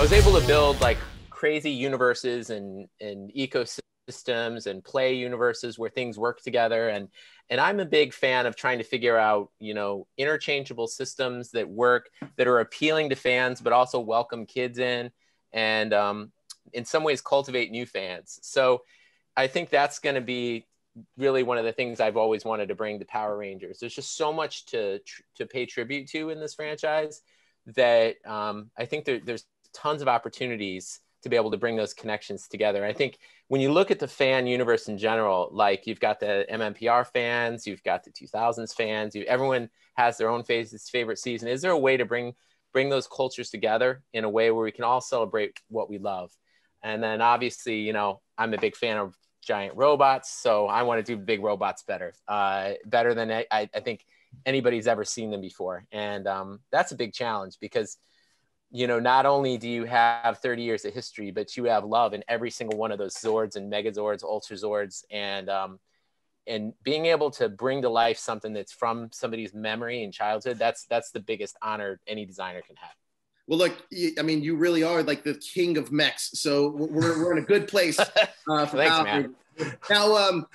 I was able to build like crazy universes and and ecosystems and play universes where things work together and and I'm a big fan of trying to figure out, you know, interchangeable systems that work that are appealing to fans but also welcome kids in and um, in some ways cultivate new fans. So I think that's going to be really one of the things I've always wanted to bring to Power Rangers. There's just so much to to pay tribute to in this franchise that um, I think there, there's tons of opportunities to be able to bring those connections together. I think when you look at the fan universe in general, like you've got the MMPR fans, you've got the 2000s fans, you, everyone has their own favorite favorite season. Is there a way to bring bring those cultures together in a way where we can all celebrate what we love? And then obviously, you know, I'm a big fan of giant robots, so I want to do big robots better, uh, better than I, I think anybody's ever seen them before. And um, that's a big challenge because you know, not only do you have 30 years of history, but you have love in every single one of those Zords and Megazords, Ultra Zords, and um, and being able to bring to life something that's from somebody's memory and childhood. That's that's the biggest honor any designer can have. Well, look, I mean, you really are like the king of mechs, so we're, we're in a good place uh, for Thanks, man. Now, um,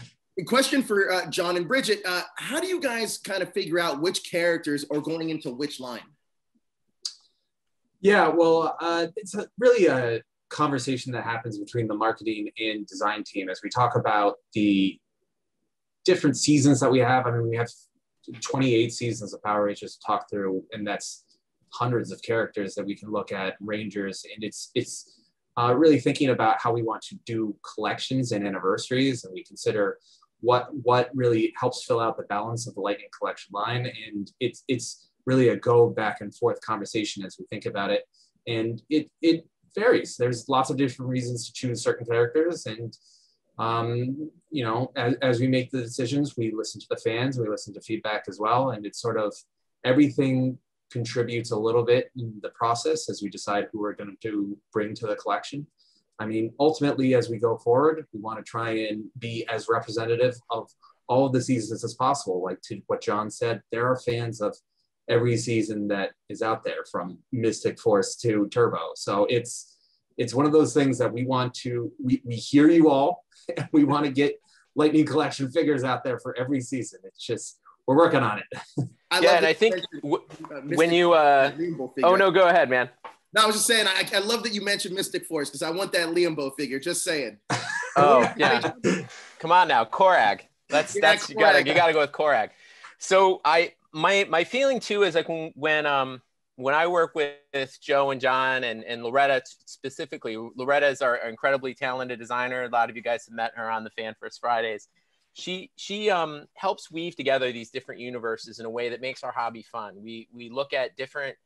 question for uh, John and Bridget: uh, How do you guys kind of figure out which characters are going into which line? Yeah, well, uh, it's a, really a conversation that happens between the marketing and design team as we talk about the different seasons that we have. I mean, we have 28 seasons of Power Rangers to talk through, and that's hundreds of characters that we can look at, Rangers, and it's it's uh, really thinking about how we want to do collections and anniversaries, and we consider what what really helps fill out the balance of the Lightning Collection line, and it's it's really a go back and forth conversation as we think about it. And it, it varies. There's lots of different reasons to choose certain characters. And, um, you know, as, as we make the decisions, we listen to the fans, we listen to feedback as well. And it's sort of everything contributes a little bit in the process as we decide who we're going to bring to the collection. I mean, ultimately, as we go forward, we want to try and be as representative of all of the seasons as possible. Like to what John said, there are fans of every season that is out there from Mystic Force to Turbo. So it's it's one of those things that we want to we, we hear you all and we want to get Lightning Collection figures out there for every season. It's just we're working on it. I yeah, and I think w- when you uh oh no, go ahead, man. No, I was just saying I, I love that you mentioned Mystic Force because I want that Liambo figure. Just saying. Oh yeah, come on now, Koragg. That's yeah, that's Koragg. you gotta you gotta go with Koragg. So I my my feeling too is like when when um when I work with Joe and John and, and Loretta specifically, Loretta is our incredibly talented designer. A lot of you guys have met her on the Fan First Fridays. She she um, helps weave together these different universes in a way that makes our hobby fun. We we look at different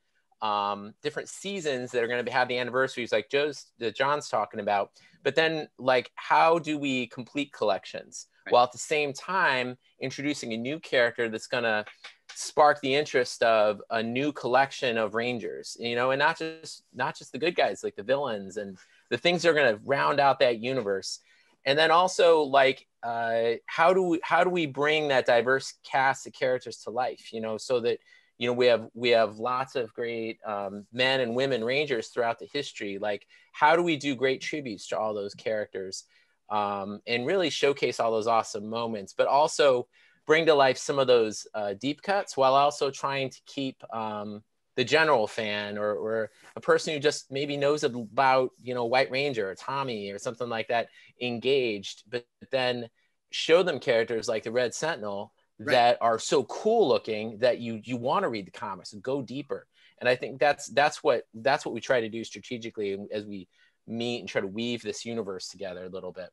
um, different seasons that are going to have the anniversaries, like Joe's that John's talking about. But then, like, how do we complete collections. While at the same time introducing a new character that's going to spark the interest of a new collection of rangers you know and not just not just the good guys like the villains and the things that are going to round out that universe. And then also like uh, how do we how do we bring that diverse cast of characters to life you know so that you know we have we have lots of great um, men and women rangers throughout the history. Like how do we do great tributes to all those characters um, and really showcase all those awesome moments but also bring to life some of those uh, deep cuts while also trying to keep um, the general fan or, or a person who just maybe knows about you know white ranger or tommy or something like that engaged but then show them characters like the red sentinel right. that are so cool looking that you you want to read the comics and go deeper and i think that's that's what that's what we try to do strategically as we meet and try to weave this universe together a little bit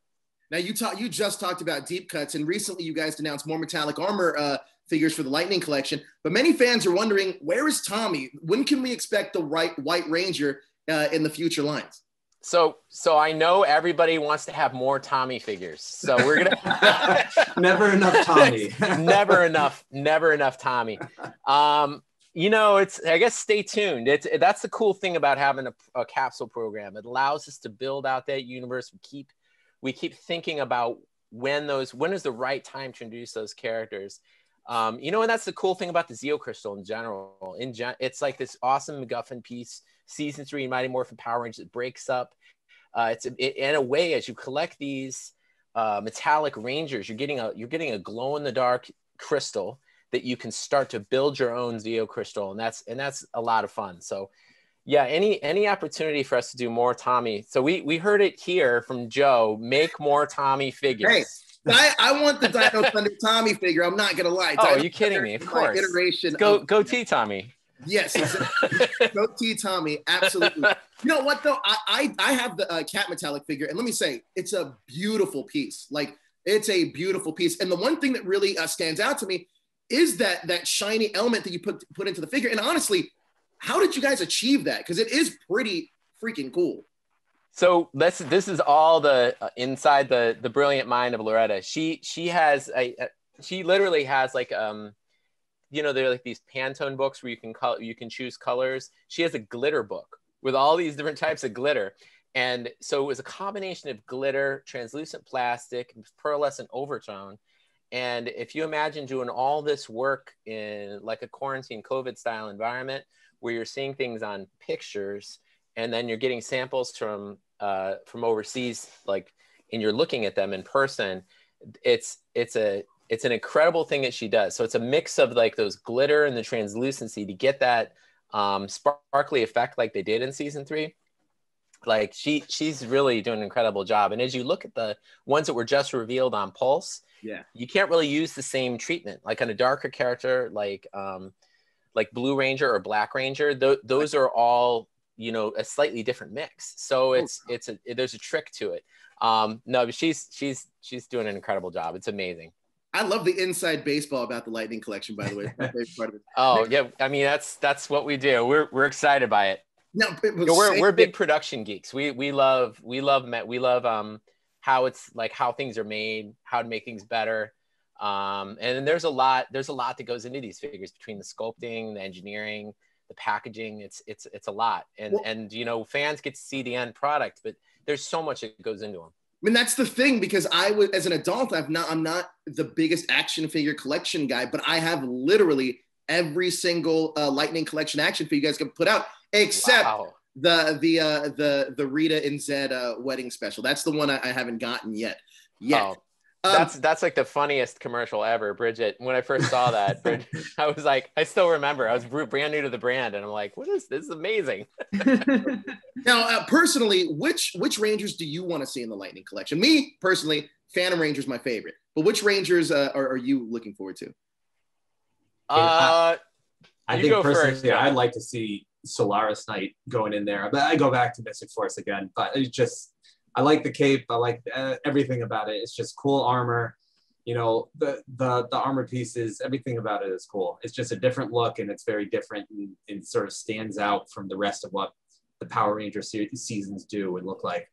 now you talk, you just talked about deep cuts, and recently you guys announced more metallic armor uh, figures for the Lightning Collection. But many fans are wondering, where is Tommy? When can we expect the right White Ranger uh, in the future lines? So, so I know everybody wants to have more Tommy figures. So we're gonna never enough Tommy. never enough, never enough Tommy. Um, you know, it's I guess stay tuned. It's that's the cool thing about having a, a capsule program. It allows us to build out that universe. We keep we keep thinking about when those when is the right time to introduce those characters Um, you know, and that's the cool thing about the Zeo Crystal in general. In gen- it's like this awesome MacGuffin piece. Season three Mighty Morphin Power Rangers it breaks up. Uh, it's it, in a way as you collect these uh, metallic rangers, you're getting a you're getting a glow in the dark crystal that you can start to build your own Zeo crystal, and that's and that's a lot of fun. So, yeah, any any opportunity for us to do more Tommy. So we we heard it here from Joe. Make more Tommy figures. Hey. I, I want the Dino Thunder Tommy figure. I'm not gonna lie. Oh, are you kidding me? Of course. Iteration. Go of, go T Tommy. Yes, exactly. go T Tommy. Absolutely. You know what though? I I, I have the uh, Kat metallic figure, and let me say, it's a beautiful piece. Like it's a beautiful piece. And the one thing that really uh, stands out to me is that that shiny element that you put put into the figure. And honestly, how did you guys achieve that? Because it is pretty freaking cool. So this this is all the uh, inside the the brilliant mind of Loretta. She she has a, a she literally has like um you know they're like these Pantone books where you can color you can choose colors. She has a glitter book with all these different types of glitter. And so it was a combination of glitter, translucent plastic, pearlescent overtone. And if you imagine doing all this work in like a quarantine COVID style environment where you're seeing things on pictures and then you're getting samples from uh, from overseas, like, and you're looking at them in person, it's it's a it's an incredible thing that she does. So it's a mix of like those glitter and the translucency to get that um, sparkly effect like they did in season three. Like she she's really doing an incredible job. And as you look at the ones that were just revealed on Pulse, yeah, you can't really use the same treatment. Like on a darker character, like um, like Blue Ranger or Black Ranger, th- those are all you know a slightly different mix so it's it's a there's a trick to it um no but she's she's she's doing an incredible job it's amazing I love the inside baseball about the Lightning collection, by the way. part of it. oh yeah, I mean that's that's what we do. We're we're excited by it. No, we're we're big production geeks. We we love we love met we love um how it's like how things are made, how to make things better. Um, and there's a lot there's a lot that goes into these figures between the sculpting, the engineering, the packaging it's it's it's a lot and well, and you know fans get to see the end product but there's so much that goes into them I mean that's the thing because I was as an adult I've not I'm not the biggest action figure collection guy but I have literally every single uh, lightning collection action figure you guys can put out except wow. The the uh, the the Rita and Zed uh, wedding special that's the one I, I haven't gotten yet yet oh, um, that's that's like the funniest commercial ever, Bridget. When I first saw that, Bridget, I was like, I still remember. I was brand new to the brand, and I'm like, what is this? Is amazing. now, uh, personally, which which Rangers do you want to see in the Lightning Collection? Me personally, Phantom Ranger's my favorite. But which Rangers uh, are, are you looking forward to? Uh, I, I think personally, first, I'd like to see Solaris Knight going in there. But I go back to Mystic Force again. But it's just I like the cape. I like uh, everything about it. It's just cool armor. You know, the the the armor pieces, everything about it is cool. It's just a different look, and it's very different, and, and sort of stands out from the rest of what the Power Ranger se- seasons do and look like.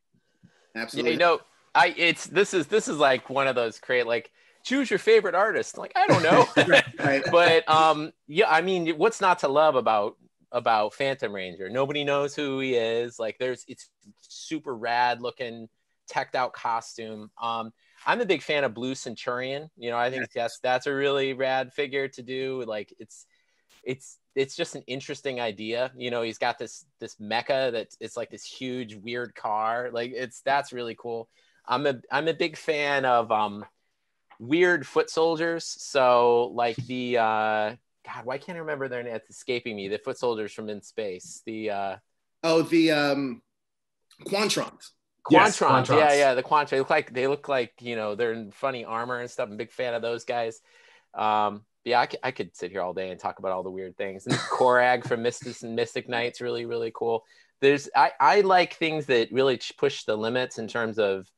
Absolutely. Yeah, you know, I it's this is this is like one of those create like choose your favorite artist. Like I don't know, right. but um, yeah, I mean, what's not to love about about Phantom Ranger. Nobody knows who he is. Like there's it's super rad looking teched out costume. Um, I'm a big fan of Blue Senturion. You know, I think that's that's a really rad figure to do. Like it's it's it's just an interesting idea. You know, he's got this this mecha that it's like this huge weird car. Like it's that's really cool. I'm a I'm a big fan of um weird foot soldiers. So like the uh God, why can't I remember their name? It's escaping me. The foot soldiers from in space. The uh oh, the um Quantrons. Quantrons. Yes, Quantrons. Yeah, yeah, the Quantrons. They look like they look like you know they're in funny armor and stuff. I'm a big fan of those guys. Um, yeah, I, I could sit here all day and talk about all the weird things. And Koragg from Mystic and Mystic Knights really really cool. There's I I like things that really push the limits in terms of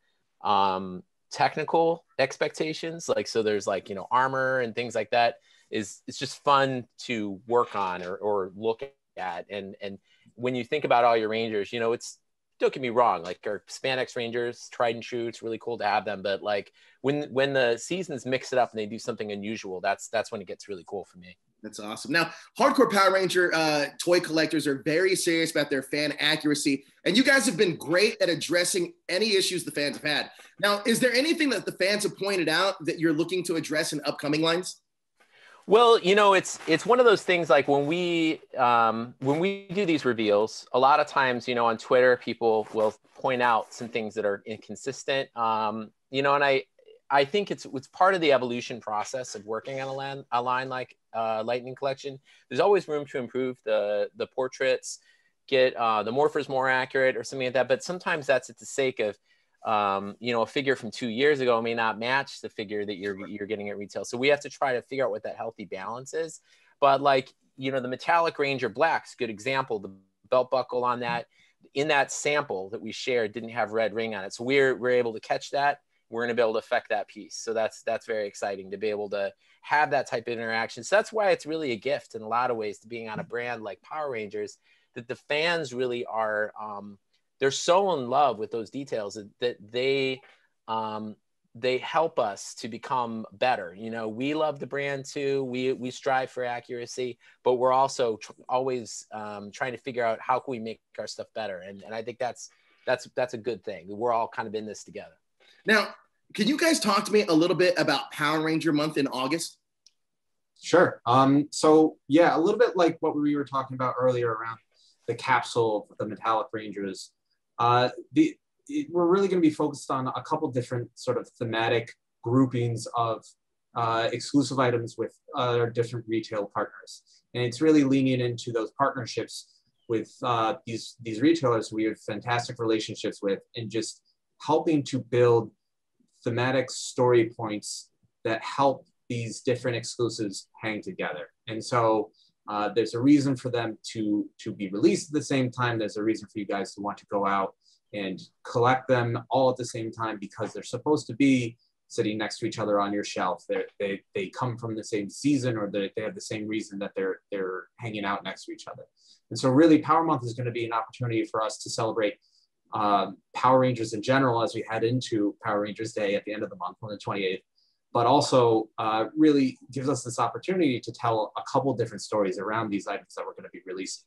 um technical expectations. Like so, there's like you know armor and things like that is it's just fun to work on or, or look at and and when you think about all your rangers you know it's don't get me wrong like our spandex rangers tried and true it's really cool to have them but like when when the seasons mix it up and they do something unusual that's that's when it gets really cool for me that's awesome. Now, hardcore Power Ranger uh, toy collectors are very serious about their fan accuracy, and you guys have been great at addressing any issues the fans have had. Now, is there anything that the fans have pointed out that you're looking to address in upcoming lines? Well, you know, it's it's one of those things like when we um, when we do these reveals, a lot of times, you know, on Twitter, people will point out some things that are inconsistent. Um, you know, and I I think it's it's part of the evolution process of working on a line a line like uh, Lightning Collection. There's always room to improve the the portraits, get uh, the morphers more accurate or something like that. But sometimes that's at the sake of um, you know, a figure from two years ago may not match the figure that you're you're getting at retail. So we have to try to figure out what that healthy balance is. But like, you know, the metallic Ranger Black's good example. The belt buckle on that in that sample that we shared didn't have red ring on it. So we're we're able to catch that. We're going to be able to affect that piece. So that's that's very exciting to be able to have that type of interaction. So that's why it's really a gift in a lot of ways to being on a brand like Power Rangers that the fans really are um, they're so in love with those details that, that they um, they help us to become better. You know, we love the brand too. We we strive for accuracy, but we're also tr- always um, trying to figure out how can we make our stuff better. And and I think that's that's that's a good thing. We're all kind of in this together. Now, can you guys talk to me a little bit about Power Ranger Month in August? Sure. Um, so yeah, a little bit like what we were talking about earlier around the capsule, the metallic rangers. Uh, the, it, we're really going to be focused on a couple different sort of thematic groupings of uh, exclusive items with our different retail partners. And it's really leaning into those partnerships with uh, these, these retailers we have fantastic relationships with and just helping to build thematic story points that help these different exclusives hang together. And so uh, there's a reason for them to, to be released at the same time. There's a reason for you guys to want to go out and collect them all at the same time because they're supposed to be sitting next to each other on your shelf. They're, they they come from the same season or they, they have the same reason that they're, they're hanging out next to each other. And so really Power Month is going to be an opportunity for us to celebrate um, Power Rangers in general as we head into Power Rangers Day at the end of the month on the 28th but also uh, really gives us this opportunity to tell a couple different stories around these items that we're going to be releasing.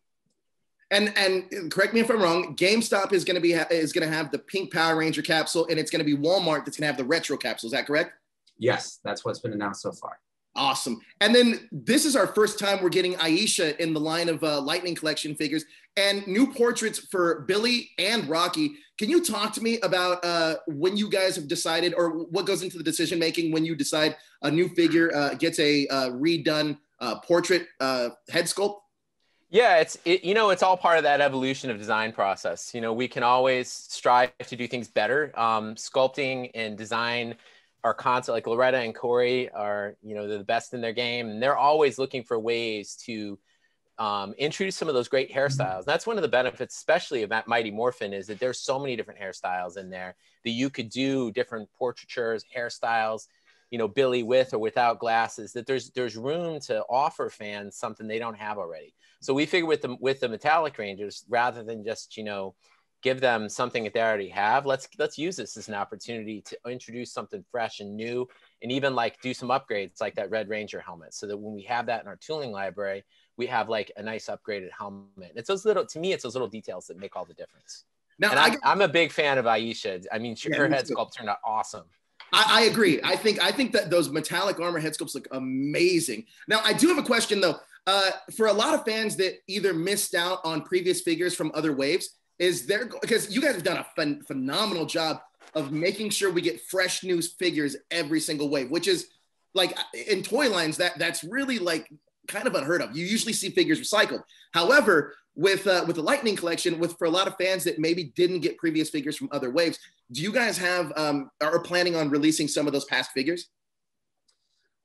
And and correct me if I'm wrong. GameStop is going to be is going to have the pink Power Ranger capsule, and it's going to be Walmart that's going to have the retro capsule. Is that correct? Yes, that's what's been announced so far. Awesome. And then this is our first time we're getting Aisha in the line of uh, Lightning Collection figures and new portraits for Billy and Rocky. Can you talk to me about uh, when you guys have decided or what goes into the decision making when you decide a new figure uh, gets a uh, redone uh, portrait uh, head sculpt? Yeah, it's it, you know it's all part of that evolution of design process. You know, we can always strive to do things better. Um, sculpting and design are constant like Loretta and Corey are, you know, they're the best in their game and they're always looking for ways to um, introduce some of those great hairstyles. That's one of the benefits, especially of that Mighty Morphin, is that there's so many different hairstyles in there that you could do different portraitures, hairstyles, you know, Billy with or without glasses. That there's there's room to offer fans something they don't have already. So we figure with the with the Metallic Rangers, rather than just you know give them something that they already have let's let's use this as an opportunity to introduce something fresh and new and even like do some upgrades like that red ranger helmet so that when we have that in our tooling library we have like a nice upgraded helmet it's those little to me it's those little details that make all the difference now and I, am a big fan of aisha i mean yeah, her head sculpt turned out awesome I, I, agree. I think I think that those metallic armor head sculpts look amazing. Now, I do have a question though. Uh, for a lot of fans that either missed out on previous figures from other waves, is there because you guys have done a phen- phenomenal job of making sure we get fresh news figures every single wave, which is like in toy lines that that's really like kind of unheard of. You usually see figures recycled. However, with uh, with the Lightning collection, with for a lot of fans that maybe didn't get previous figures from other waves, do you guys have um, are planning on releasing some of those past figures?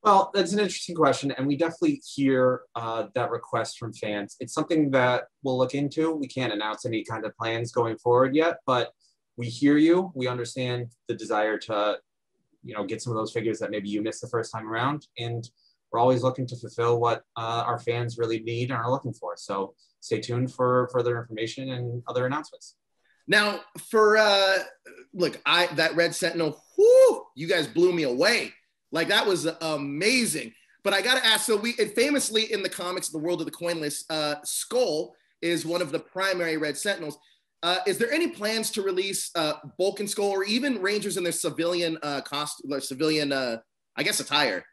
Well, that's an interesting question, and we definitely hear uh, that request from fans. It's something that we'll look into. We can't announce any kind of plans going forward yet, but we hear you. We understand the desire to, you know, get some of those figures that maybe you missed the first time around, and we're always looking to fulfill what uh, our fans really need and are looking for. So stay tuned for further information and other announcements. Now, for uh, look, I that Red Sentinel, whoo, you guys blew me away like that was amazing. But I got to ask so we famously in the comics, the world of the coinless, uh, Skull is one of the primary Red Sentinels. Uh, is there any plans to release uh, Bulk and Skull or even Rangers in their civilian uh, cost, their civilian, uh, I guess, attire?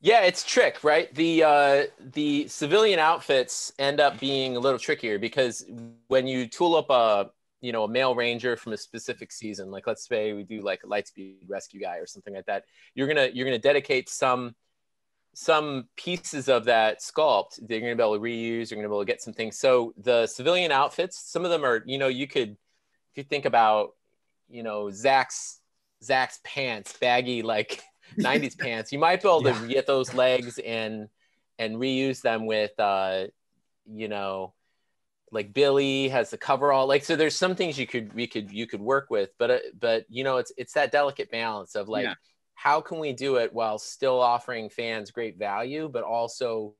Yeah, it's trick, right? The uh, the civilian outfits end up being a little trickier because when you tool up a you know a male ranger from a specific season, like let's say we do like a Lightspeed Rescue guy or something like that, you're gonna you're gonna dedicate some some pieces of that sculpt. They're going to be able to reuse you're going to be able to get some things. So the civilian outfits some of them are you know you could if you think about you know zach's zach's pants baggy like 90s pants you might be able yeah. to get those legs and and reuse them with uh you know like billy has the coverall like so there's some things you could we could you could work with but uh, but you know it's it's that delicate balance of like yeah how can we do it while still offering fans great value, but also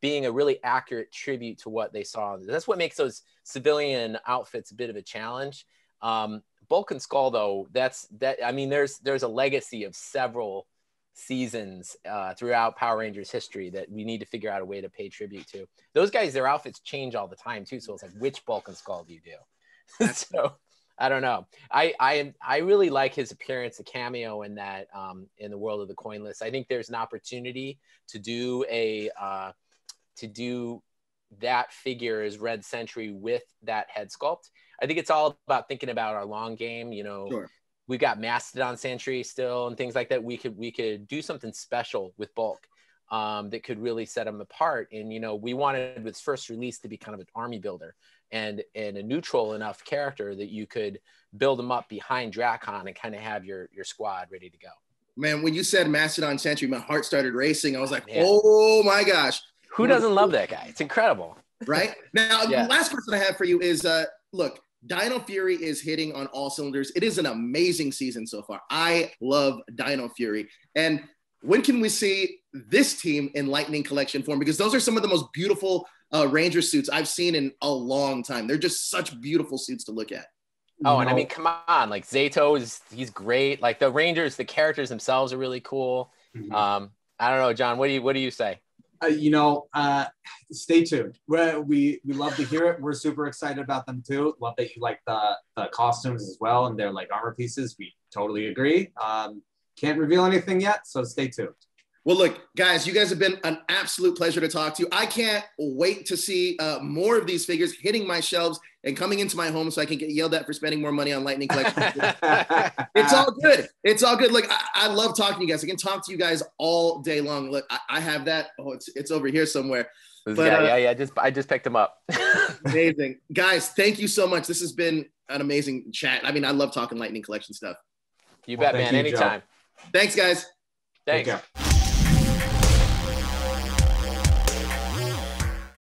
being a really accurate tribute to what they saw? That's what makes those civilian outfits a bit of a challenge. Um, Bulk and Skull, though, that's that. I mean, there's there's a legacy of several seasons uh, throughout Power Rangers history that we need to figure out a way to pay tribute to. Those guys, their outfits change all the time too. So it's like, which Bulk and Skull do you do? so I don't know. I I I really like his appearance, a cameo in that um, in the world of the coinless. I think there's an opportunity to do a uh, to do that figure as Red Sentry with that head sculpt. I think it's all about thinking about our long game. You know, sure. We've got Mastodon Sentry still and things like that. We could we could do something special with bulk um, that could really set them apart. And you know, we wanted with first release to be kind of an army builder and and a neutral enough character that you could build them up behind Drakon and kind of have your your squad ready to go. Man, when you said Mastodon Sentry, my heart started racing. I was like, Man. oh my gosh. Who doesn't love that guy? It's incredible. Right? Now, yeah. the last person I have for you is uh look, Dino Fury is hitting on all cylinders. It is an amazing season so far. I love Dino Fury. And when can we see this team in Lightning Collection form? Because those are some of the most beautiful uh, Ranger suits I've seen in a long time. They're just such beautiful suits to look at. Oh, and I mean, come on, like Zayto is he's great. Like the Rangers, the characters themselves are really cool. Mm-hmm. Um, I don't know, John. What do you what do you say? Uh, you know, uh, stay tuned. We're, we we love to hear it. We're super excited about them too. Love that you like the, the costumes as well, and they're like armor pieces. We totally agree. Um, can't reveal anything yet, so stay tuned. Well, look, guys, you guys have been an absolute pleasure to talk to. I can't wait to see uh, more of these figures hitting my shelves and coming into my home so I can get yelled at for spending more money on Lightning Collection. it's all good. It's all good. Look, I, I, love talking to you guys. I can talk to you guys all day long. Look, I, I have that. Oh, it's it's over here somewhere. But, yeah, uh, yeah, yeah. Just I just picked them up. amazing, guys. Thank you so much. This has been an amazing chat. I mean, I love talking Lightning Collection stuff. You bet, well, man. You, Anytime. Joe. Thanks, guys. Thanks.